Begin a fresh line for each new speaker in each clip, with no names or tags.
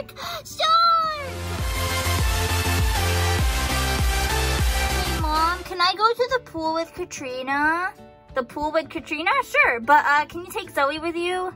shark! Shark! Hey, Mom, can I go to the pool with Katrina? The pool with Katrina? Sure, but uh, can you take Zoe with you?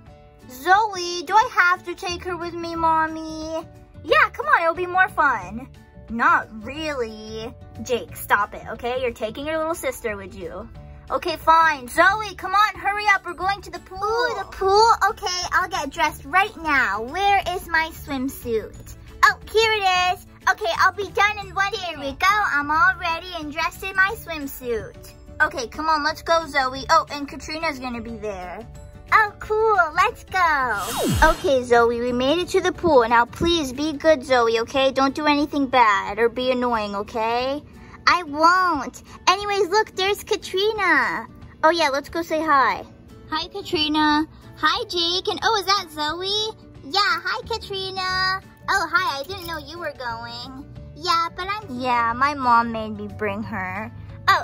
Zoe, do I have to take her with me, Mommy? Yeah, come on, it'll be more fun. Not really. Jake, stop it, okay? You're taking your little sister with you. Okay, fine. Zoe, come on, hurry up. We're going to the pool.
Ooh, the pool? Okay, I'll get dressed right now. Where is my swimsuit? Oh, here it is. Okay, I'll be done in one. Here we go. I'm all ready and dressed in my swimsuit.
Okay, come on, let's go, Zoe. Oh, and Katrina's gonna be there.
Oh, cool. Let's go.
Okay, Zoe, we made it to the pool. Now, please be good, Zoe, okay? Don't do anything bad or be annoying, okay?
I won't. Anyways, look, there's Katrina.
Oh, yeah, let's go say hi.
Hi, Katrina. Hi, Jake. And oh, is that Zoe? Yeah, hi, Katrina. Oh, hi, I didn't know you were going. Yeah, but I'm...
Yeah, my mom made me bring her.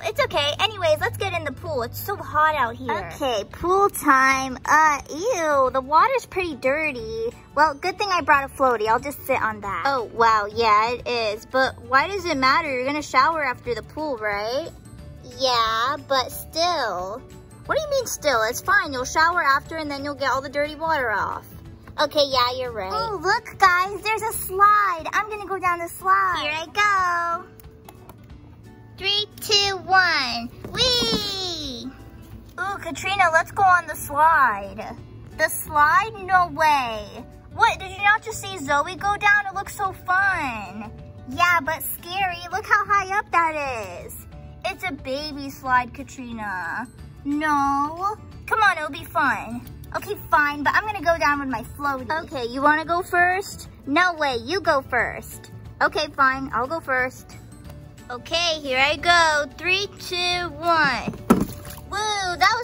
It's okay. Anyways, let's get in the pool. It's so hot out here.
Okay, pool time. Uh, ew, the water's pretty dirty. Well, good thing I brought a floaty. I'll just sit on that. Oh, wow, yeah, it is. But why does it matter? You're gonna shower after the pool, right?
Yeah, but still.
What do you mean still? It's fine. You'll shower after and then you'll get all the dirty water off.
Okay, yeah, you're right.
Oh, look, guys, there's a slide. I'm gonna go down the slide.
Here I go. Three, two,
Katrina, let's go on the slide. The slide? No way. What, did you not just see Zoe go down? It looks so fun. Yeah, but scary. Look how high up that is. It's a baby slide, Katrina. No. Come on, it'll be fun. Okay, fine, but I'm gonna go down with my floaty. Okay, you wanna go first? No way, you go first. Okay, fine, I'll go first. Okay, here I go. Three, two, one.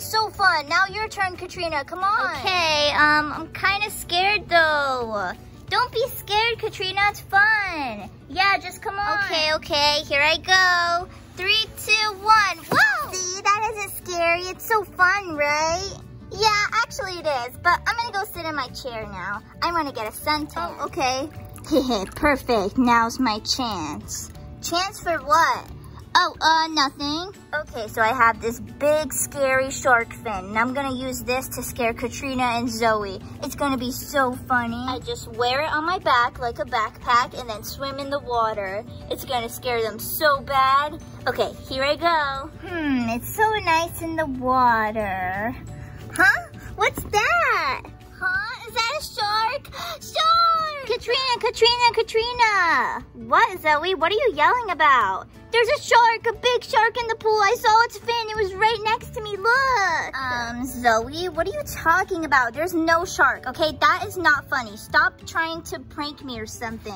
Woo, that was so fun. Now your turn, Katrina. Come on. Okay, um, I'm kind of scared though. Don't be scared, Katrina. It's fun. Yeah, just come on.
Okay, okay, here I go. Three, two, one. Whoa!
See, that isn't scary. It's so fun, right?
Yeah, actually it is, but I'm gonna go sit in my chair now. I wanna get a suntan.
Oh, okay. Perfect, now's my chance.
Chance for what?
Oh, uh, nothing. Okay, so I have this big, scary shark fin, and I'm gonna use this to scare Katrina and Zoe. It's gonna be so funny. I just wear it on my back like a backpack and then swim in the water. It's gonna scare them so bad. Okay, here I go.
Hmm, it's so nice in the water. Huh? What's that?
Huh? Is that a shark? Shark! Katrina, Katrina, Katrina! What, Zoe? What are you yelling about? There's a shark, a big shark in the pool. I saw its fin. It was right next to me. Look. Um, Zoe, what are you talking about? There's no shark, okay? That is not funny. Stop trying to prank me or something.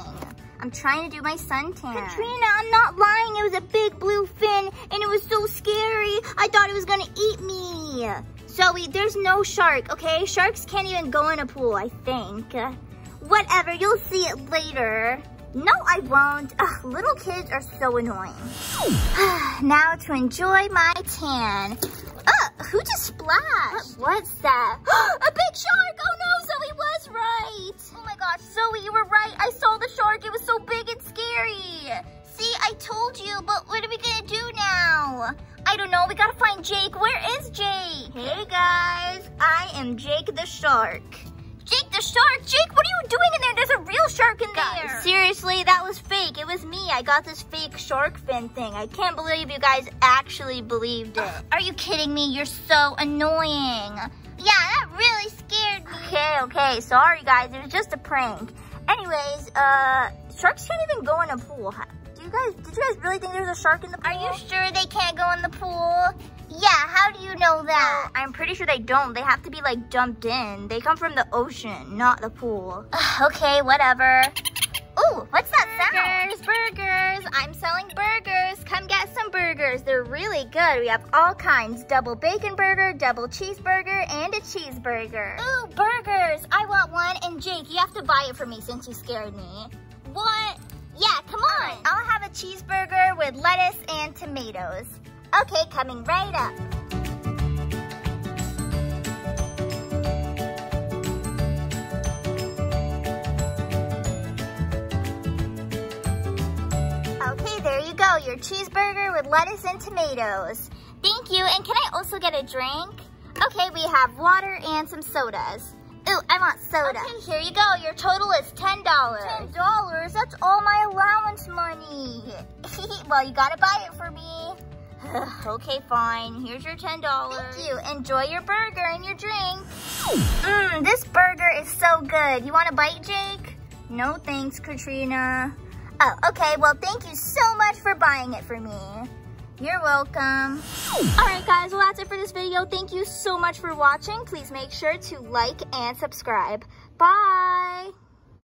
I'm trying to do my suntan.
Katrina, I'm not lying. It was a big blue fin, and it was so scary. I thought it was gonna eat me.
Zoe, there's no shark, okay? Sharks can't even go in a pool, I think. Whatever, you'll see it later. No, I won't. Ugh, little kids are so annoying. now to enjoy my tan. Ugh, who just splashed?
What, what's that?
a big shark! Oh no, Zoe was right! Oh my gosh, Zoe, you were right. I saw the shark. It was so big and scary. See, I told you, but what are we gonna do now? I don't know, we gotta find Jake. Where is Jake? Hey guys, I am Jake the shark. Jake the shark? Jake, what are you doing in there? There's a real shark in
guys,
there.
Seriously, that was fake. It was me. I got this fake shark fin thing. I can't believe you guys actually believed it.
Are you kidding me? You're so annoying.
Yeah, that really scared me.
Okay, okay. Sorry, guys. It was just a prank. Anyways, uh, sharks can't even go in a pool. Do you guys, did you guys really think there's a shark in the pool?
Are you sure they can't go in the pool? Yeah, how do you know that?
I'm pretty sure they don't. They have to be like dumped in. They come from the ocean, not the pool.
okay, whatever.
Ooh, what's that
burgers, sound? Burgers, Burgers. I'm selling burgers. Come get some burgers.
They're really good. We have all kinds. Double bacon burger, double cheeseburger, and a cheeseburger.
Ooh, burgers. I want one. And Jake, you have to buy it for me since you scared me.
What?
Yeah,
I'll have a cheeseburger with lettuce and tomatoes.
Okay, coming right up.
Okay, there you go, your cheeseburger with lettuce and tomatoes.
Thank you, and can I also get a drink?
Okay, we have water and some sodas.
Ooh, I want soda.
Okay, here you go. Your total is $10. $10? That's all my allowance money. well, you gotta buy it for me. okay, fine. Here's your $10.
Thank you. Enjoy your burger and your drink.
Mmm, this burger is so good. You want a bite, Jake? No thanks, Katrina. Oh, okay. Well, thank you so much for buying it for me. You're welcome. Alright guys, well that's it for this video. Thank you so much for watching. Please make sure to like and subscribe. Bye!